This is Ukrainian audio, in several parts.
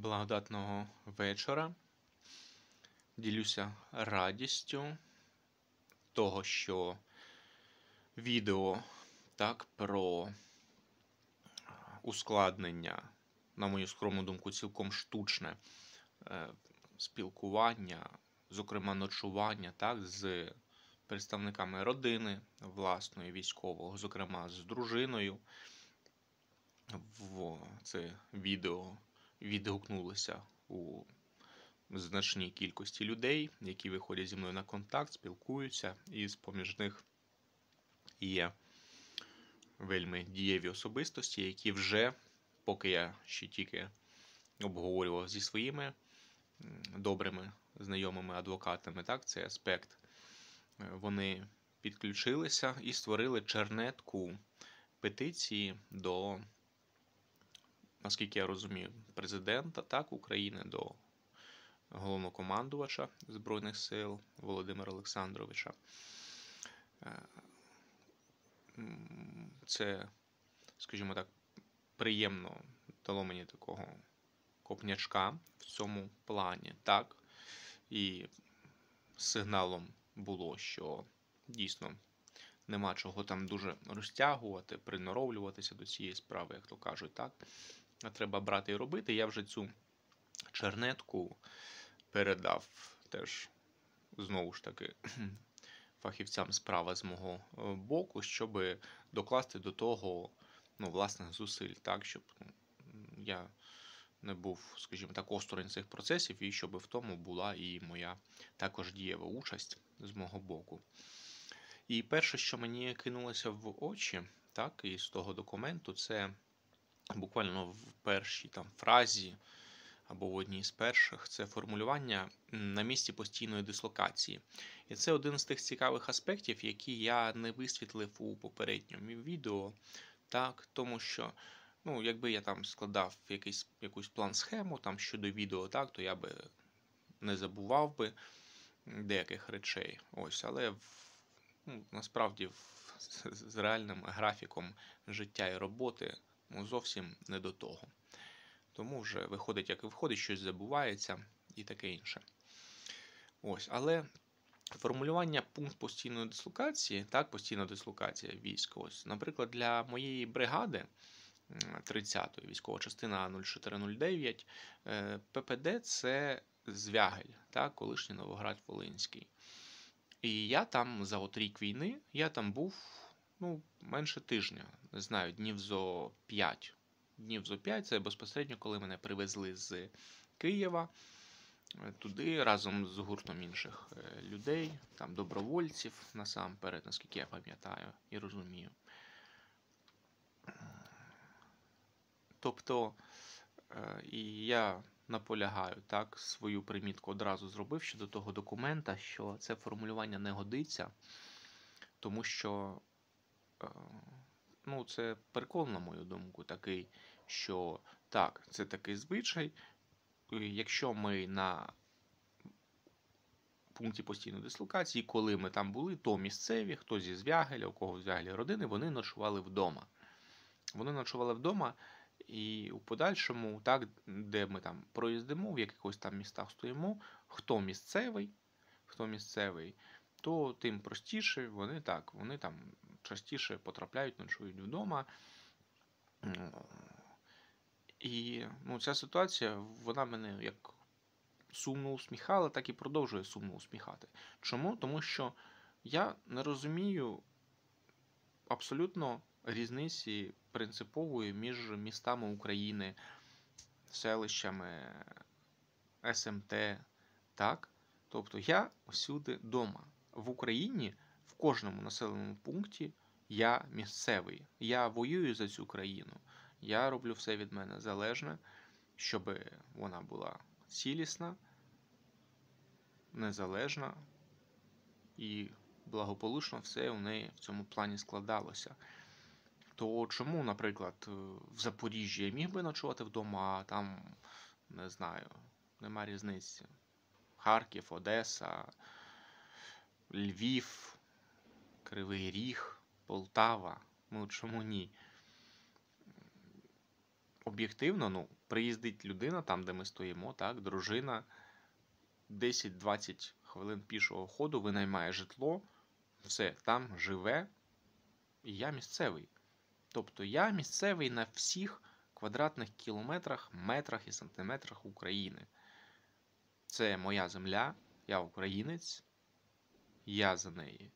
благодатного вечора. Ділюся радістю того, що відео так про ускладнення, на мою скромну думку, цілком штучне е, спілкування, зокрема ночування, так, з представниками родини власної військового, зокрема з дружиною. В це відео відгукнулися у значній кількості людей, які виходять зі мною на контакт, спілкуються, і з поміж них є вельми дієві особистості, які вже, поки я ще тільки обговорював зі своїми добрими знайомими адвокатами, так, цей аспект, е, вони підключилися і створили чернетку петиції до наскільки я розумію, президента так, України до головнокомандувача Збройних сил Володимира Олександровича. Е, це, скажімо так, приємно дало мені такого копнячка в цьому плані, так. І сигналом було, що дійсно нема чого там дуже розтягувати, приноровлюватися до цієї справи, як то кажуть, так треба брати і робити. Я вже цю чернетку передав теж знову ж таки фахівцям справа з мого е, боку, щоб докласти до того ну, власних зусиль, так, щоб ну, я не був, скажімо так, осторонь цих процесів, і щоб в тому була і моя також дієва участь з мого боку. І перше, що мені кинулося в очі, так, із того документу, це буквально в першій там фразі або в одній з перших це формулювання на місці постійної дислокації. І це один з тих цікавих аспектів, які я не висвітлив у попередньому відео, так, тому що. Ну, якби я там складав якийсь якусь план-схему там щодо відео, так, то я би не забував би деяких речей. Ось, Але в, ну, насправді в, з реальним графіком життя і роботи зовсім не до того. Тому вже виходить, як і виходить, щось забувається і таке інше. Ось, Але формулювання пункт постійної дислокації, так, постійна дислокація військ. Ось, Наприклад, для моєї бригади 30-ї військова частина 0409, е, ППД це Звягель, так, колишній Новоград Волинський. І я там за от рік війни я там був ну, менше тижня, не знаю, днів зо 5. Днів зо 5 це безпосередньо, коли мене привезли з Києва е, туди разом з гуртом інших е, людей, там добровольців насамперед, наскільки я пам'ятаю і розумію. Тобто, е, і я наполягаю так, свою примітку одразу зробив щодо того документа, що це формулювання не годиться, тому що ну, це прикол, на мою думку, такий, що так, це такий звичай. Якщо ми на пункті постійної дислокації, коли ми там були, то місцеві, хто зі Звягеля, у кого Звягелі родини, вони ночували вдома. Вони ночували вдома, і у подальшому, так, де ми там проїздимо, в якихось там містах стоїмо, хто місцевий, хто місцевий, то тим простіше вони так, вони там частіше потрапляють, ночують вдома. І ну, ця ситуація, вона мене як сумно усміхала, так і продовжує сумно усміхати. Чому? Тому що я не розумію абсолютно різниці принципової між містами України, селищами СМТ. так? Тобто я всюди вдома. В Україні кожному населеному пункті я місцевий. Я воюю за цю країну. Я роблю все від мене залежне, щоб вона була цілісна, незалежна і благополучно все у неї в цьому плані складалося. То чому, наприклад, в Запоріжжі я міг би ночувати вдома, а там, не знаю, нема різниці. Харків, Одеса, Львів. Кривий Ріг, Полтава. Ну чому ні? Об'єктивно, ну, приїздить людина там, де ми стоїмо, так, дружина, 10-20 хвилин пішого ходу, винаймає житло, все, там живе, і я місцевий. Тобто я місцевий на всіх квадратних кілометрах, метрах і сантиметрах України. Це моя земля, я українець, я за неї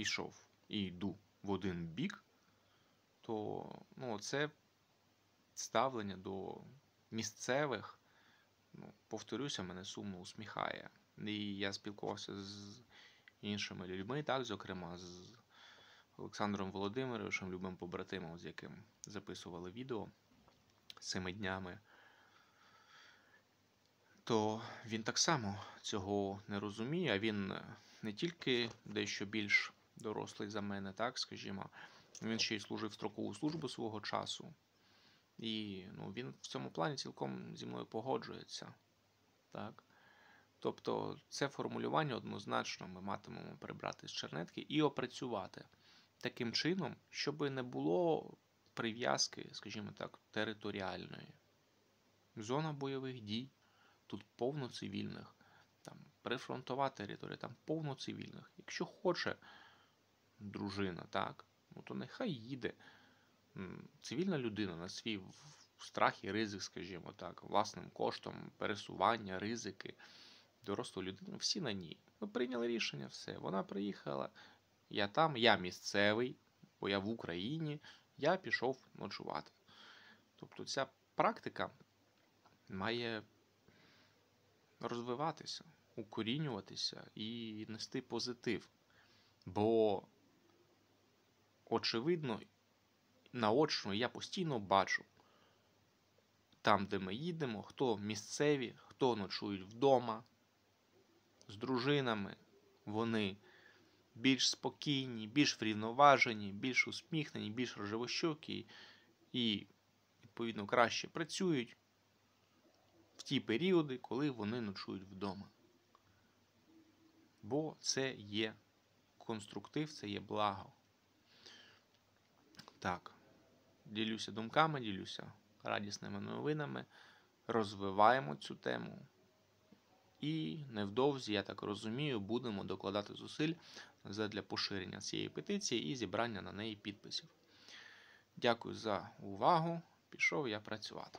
йшов і йду в один бік, то ну, це ставлення до місцевих, ну, повторюся, мене сумно усміхає. І я спілкувався з іншими людьми, так, зокрема, з Олександром Володимировичем, любим побратимом, з яким записували відео цими днями. То він так само цього не розуміє, а він не тільки дещо більш дорослий за мене, так скажімо, він ще й служив строкову службу свого часу. І ну, він в цьому плані цілком зі мною погоджується. Так? Тобто це формулювання однозначно ми матимемо прибрати з чернетки і опрацювати таким чином, щоб не було прив'язки, скажімо так, територіальної. Зона бойових дій, тут повно цивільних, там прифронтова територія, там повно цивільних. Якщо хоче дружина, так, ну то нехай їде. Цивільна людина на свій страх і ризик, скажімо так, власним коштом, пересування, ризики, дорослу людину, всі на ній. Ми прийняли рішення, все. Вона приїхала, я там, я місцевий, бо я в Україні, я пішов ночувати. Тобто ця практика має розвиватися, укорінюватися і нести позитив. Бо, очевидно, наочно я постійно бачу там, де ми їдемо, хто місцеві, хто ночують вдома з дружинами, вони більш спокійні, більш врівноважені, більш усміхнені, більш рожевощокі і, відповідно, краще працюють в ті періоди, коли вони ночують вдома. Бо це є конструктив, це є благо. Так, ділюся думками, ділюся радісними новинами, розвиваємо цю тему. І невдовзі, я так розумію, будемо докладати зусиль для поширення цієї петиції і зібрання на неї підписів. Дякую за увагу. Пішов я працювати.